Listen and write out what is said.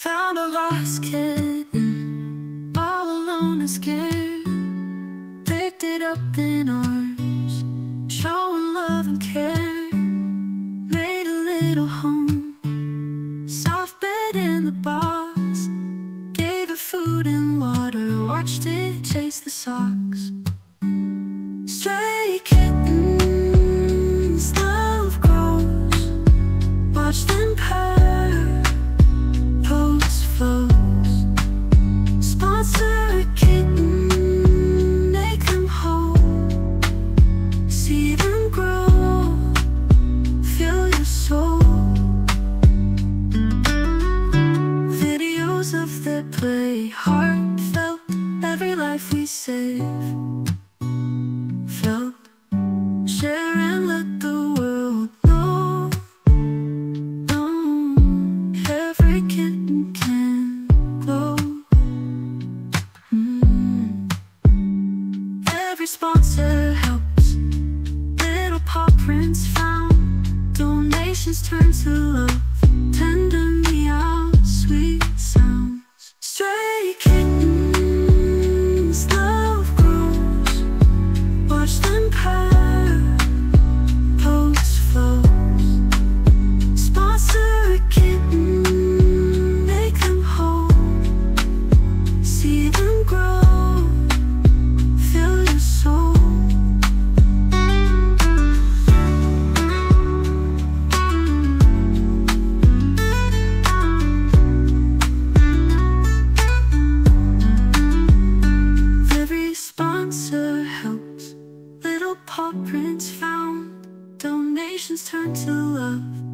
Found a lost kitten, all alone and scared. Picked it up in arms, showing love and care. Made a little home, soft bed in the box. Gave it food and water, watched it chase the socks. that play heartfelt Every life we save Felt Share and let the world know. Um, Every kitten can glow mm. Every sponsor helps. Little paw prints found. Donations turn to love. found, donations turn to love.